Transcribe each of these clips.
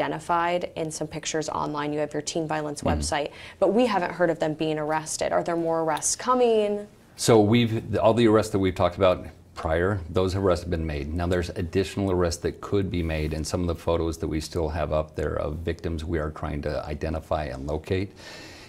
identified in some pictures online. You have your teen violence Mm-hmm. website, but we haven't heard of them being arrested. Are there more arrests coming? So we've, all the arrests that we've talked about prior, those arrests have been made. Now there's additional arrests that could be made and some of the photos that we still have up there of victims we are trying to identify and locate.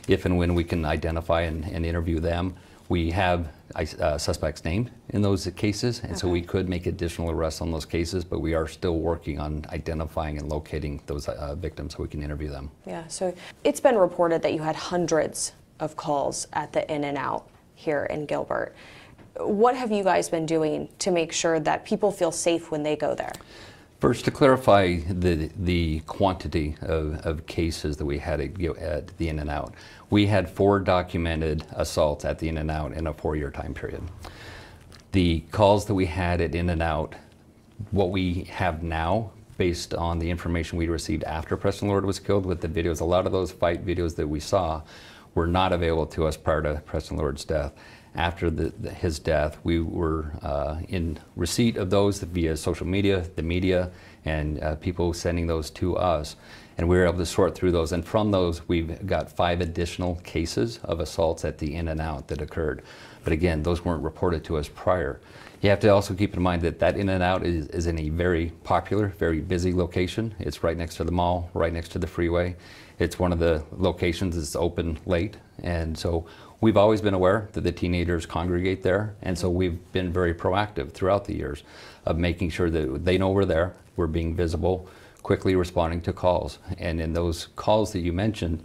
If and when we can identify and, and interview them, we have uh, suspects named in those cases, and so we could make additional arrests on those cases, but we are still working on identifying and locating those uh, victims so we can interview them. Yeah, so it's been reported that you had hundreds of calls at the In-N-Out here in Gilbert. What have you guys been doing to make sure that people feel safe when they go there? First, to clarify the, the quantity of, of cases that we had at, at the In-N-Out, we had four documented assaults at the In-N-Out in a four year time period. The calls that we had at In-N-Out, what we have now, based on the information we received after Preston Lord was killed with the videos, a lot of those fight videos that we saw were not available to us prior to Preston Lord's death after the, the, his death, we were uh, in receipt of those via social media, the media, and uh, people sending those to us. And we were able to sort through those. And from those, we've got five additional cases of assaults at the In-N-Out that occurred. But again, those weren't reported to us prior. You have to also keep in mind that that In-N-Out is, is in a very popular, very busy location. It's right next to the mall, right next to the freeway. It's one of the locations that's open late. And so we've always been aware that the teenagers congregate there. And so we've been very proactive throughout the years of making sure that they know we're there, we're being visible, quickly responding to calls. And in those calls that you mentioned,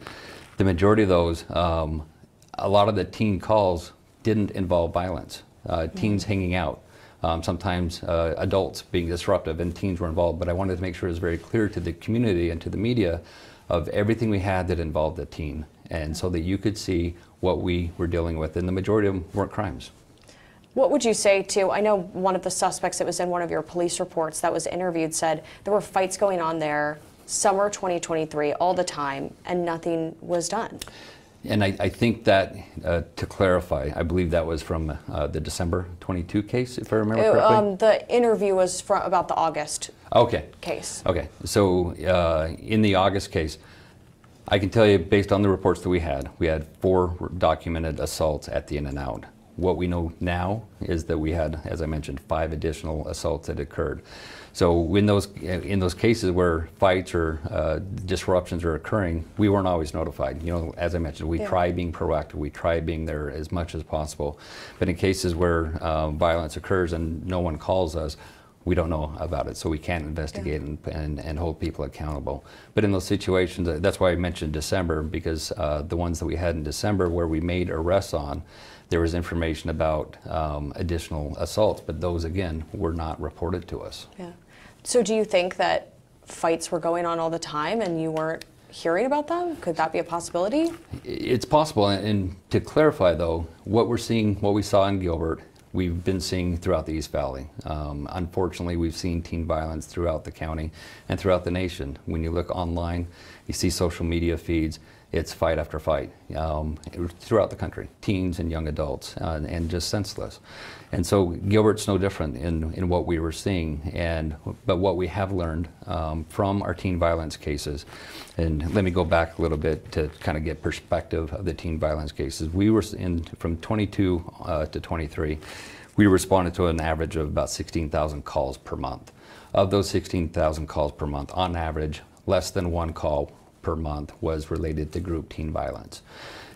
the majority of those, um, a lot of the teen calls didn't involve violence. Uh, teens hanging out, um, sometimes uh, adults being disruptive, and teens were involved. But I wanted to make sure it was very clear to the community and to the media of everything we had that involved a teen, and so that you could see what we were dealing with. And the majority of them weren't crimes. What would you say to? I know one of the suspects that was in one of your police reports that was interviewed said there were fights going on there summer 2023 all the time and nothing was done. And I, I think that, uh, to clarify, I believe that was from uh, the December 22 case, if I remember correctly. um, the interview was from about the August okay. case. Okay. So uh, in the August case, I can tell you, based on the reports that we had, we had four documented assaults at the In-N-Out. What we know now is that we had, as I mentioned, five additional assaults that occurred. So in those in those cases where fights or uh, disruptions are occurring, we weren't always notified. You know, as I mentioned, we Yeah. try being proactive. We try being there as much as possible. But in cases where um, violence occurs and no one calls us, we don't know about it, so we can't investigate and, and, and hold people accountable. But in those situations, uh, that's why I mentioned December, because uh, the ones that we had in December where we made arrests on, there was information about um, additional assaults, but those again were not reported to us. Yeah. So do you think that fights were going on all the time and you weren't hearing about them? Could that be a possibility? It's possible, and- and to clarify though, what we're seeing, what we saw in Gilbert, we've been seeing throughout the East Valley. Um, unfortunately, we've seen teen violence throughout the county and throughout the nation. When you look online, you see social media feeds, it's fight after fight um, throughout the country, teens and young adults, uh, and just senseless. And so Gilbert's no different in, in what we were seeing. And but what we have learned um, from our teen violence cases, and let me go back a little bit to kind of get perspective of the teen violence cases. We were in from 22 uh, to 23, we responded to an average of about 16,000 calls per month. Of those 16,000 calls per month, on average, less than one call per month was related to group teen violence.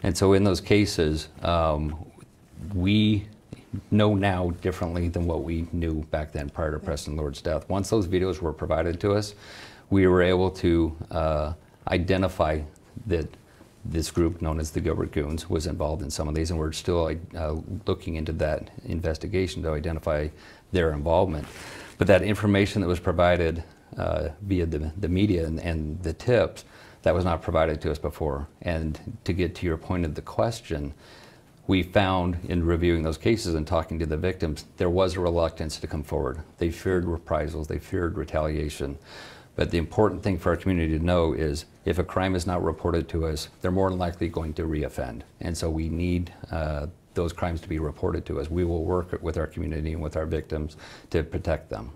And so in those cases, um, we know now differently than what we knew back then prior to Preston Lord's death. Once those videos were provided to us, we were able to uh, identify that this group known as the Gilbert Goons was involved in some of these, and we're still uh, looking into that investigation to identify their involvement. But that information that was provided uh, via the, the media and, and the tips, that was not provided to us before. And to get to your point of the question, we found in reviewing those cases and talking to the victims, there was a reluctance to come forward. They feared reprisals, they feared retaliation. But the important thing for our community to know is if a crime is not reported to us, they're more than likely going to reoffend. And so we need uh, those crimes to be reported to us. We will work with our community and with our victims to protect them.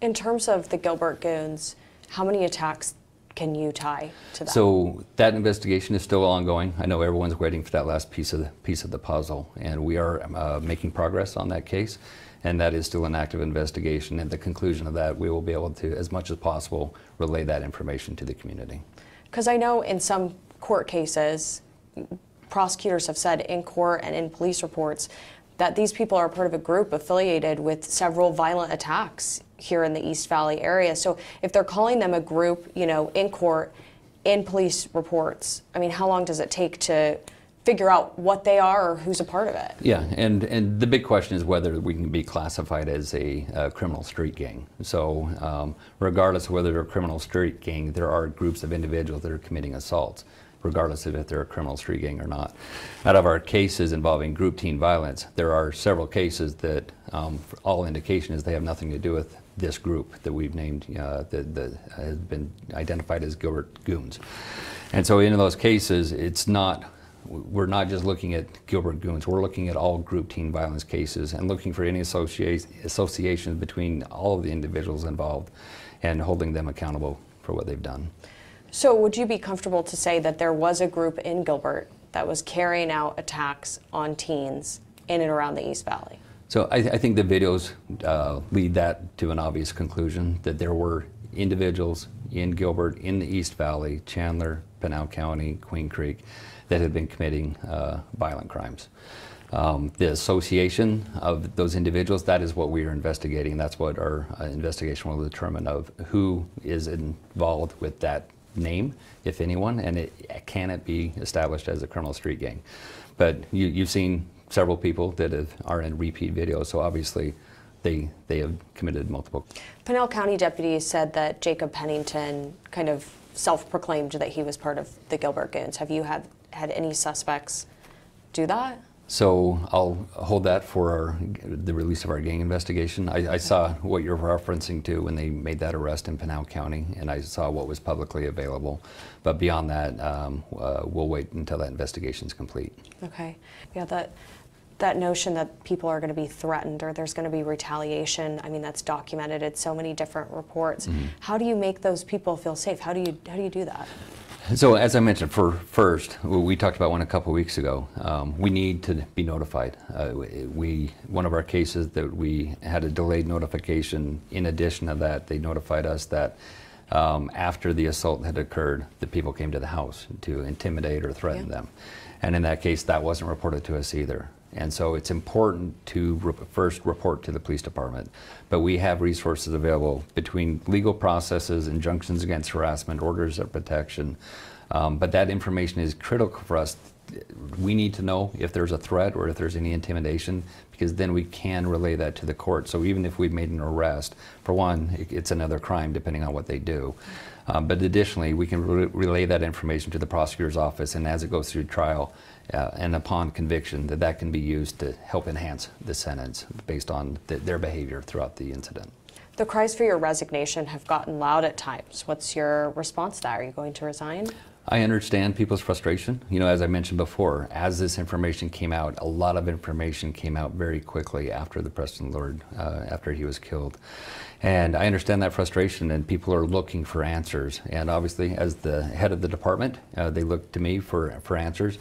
In terms of the Gilbert Goons, how many attacks can you tie to that? So that investigation is still ongoing. I know everyone's waiting for that last piece of the piece of the puzzle, and we are uh, making progress on that case, and that is still an active investigation. At the conclusion of that, we will be able to, as much as possible, relay that information to the community. Because I know in some court cases, prosecutors have said in court and in police reports that these people are part of a group affiliated with several violent attacks here in the East Valley area. So if they're calling them a group, you know, in court, in police reports, I mean, how long does it take to figure out what they are or who's a part of it? Yeah, and, and the big question is whether we can be classified as a, criminal street gang. So, um, regardless of whether they're a criminal street gang, there are groups of individuals that are committing assaults, regardless of if they're a criminal street gang or not. Out of our cases involving group teen violence, there are several cases that um, all indication is they have nothing to do with this group that we've named, uh, that, that has been identified as Gilbert Goons. And so in those cases, it's not we're not just looking at Gilbert Goons, we're looking at all group teen violence cases and looking for any association, associations between all of the individuals involved and holding them accountable for what they've done. So would you be comfortable to say that there was a group in Gilbert that was carrying out attacks on teens in and around the East Valley? So I, I think the videos uh, lead that to an obvious conclusion that there were individuals in Gilbert, in the East Valley, Chandler, Pinal County, Queen Creek, that had been committing uh, violent crimes. Um, the association of those individuals, that is what we are investigating. That's what our uh, investigation will determine of who is involved with that name, if anyone, and it, can it be established as a criminal street gang. But you, you've seen several people that have, are in repeat videos, so obviously they, they have committed multiple. Pinal County deputies said that Jacob Pennington kind of self-proclaimed that he was part of the Gilbert Goons. Have you had, had any suspects do that? So I'll hold that for our, the release of our gang investigation. I, I, saw what you're referencing to when they made that arrest in Pinal County, and I saw what was publicly available. But beyond that, um, uh, we'll wait until that investigation is complete. Okay. Yeah, that that notion that people are going to be threatened or there's going to be retaliation. I mean, that's documented in so many different reports. Mm-hmm. How do you make those people feel safe? How do you how do you do that? So, as I mentioned, for first, we talked about one a couple weeks ago. Um, we need to be notified. Uh, we one of our cases that we had a delayed notification. In addition to that, they notified us that um, after the assault had occurred, the people came to the house to intimidate or threaten yeah. them, and in that case, that wasn't reported to us either. And so it's important to re first report to the police department. But we have resources available between legal processes, injunctions against harassment, orders of protection. Um, but that information is critical for us. We need to know if there's a threat or if there's any intimidation because then we can relay that to the court. So even if we've made an arrest, for one, it's another crime depending on what they do. Um, but additionally, we can re relay that information to the prosecutor's office, and as it goes through trial, uh, and upon conviction, that that can be used to help enhance the sentence based on the, their behavior throughout the incident. The cries for your resignation have gotten loud at times. What's your response to that? Are you going to resign? I understand people's frustration. You know, as I mentioned before, as this information came out, a lot of information came out very quickly after the Preston Lord, uh, after he was killed. And I understand that frustration, and people are looking for answers. And obviously, as the head of the department, uh, they look to me for, for answers.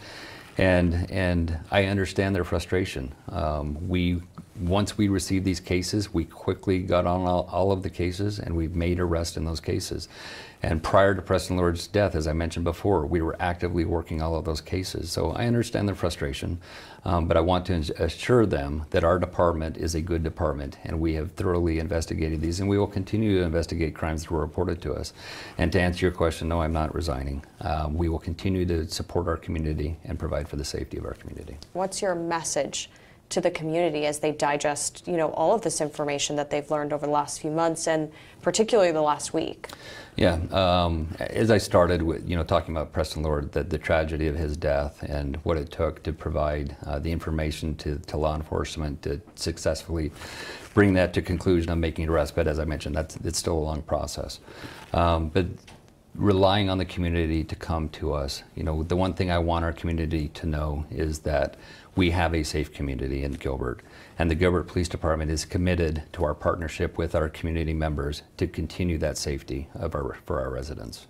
And, and I understand their frustration. Um, we, once we received these cases, we quickly got on all, all of the cases and we've made arrests in those cases. And prior to Preston Lord's death, as I mentioned before, we were actively working all of those cases. So I understand their frustration, um, but I want to assure them that our department is a good department and we have thoroughly investigated these and we will continue to investigate crimes that were reported to us. And to answer your question, no, I'm not resigning. Um, we will continue to support our community and provide for the safety of our community. What's your message to the community as they digest, you know, all of this information that they've learned over the last few months and particularly the last week? Yeah, um, as I started with, you know, talking about Preston Lord, the, the tragedy of his death and what it took to provide uh, the information to, to law enforcement to successfully bring that to conclusion of making arrest. But as I mentioned, that's it's still a long process. Um, but relying on the community to come to us. You know, the one thing I want our community to know is that we have a safe community in Gilbert. And the Gilbert Police Department is committed to our partnership with our community members to continue that safety of our, for our residents.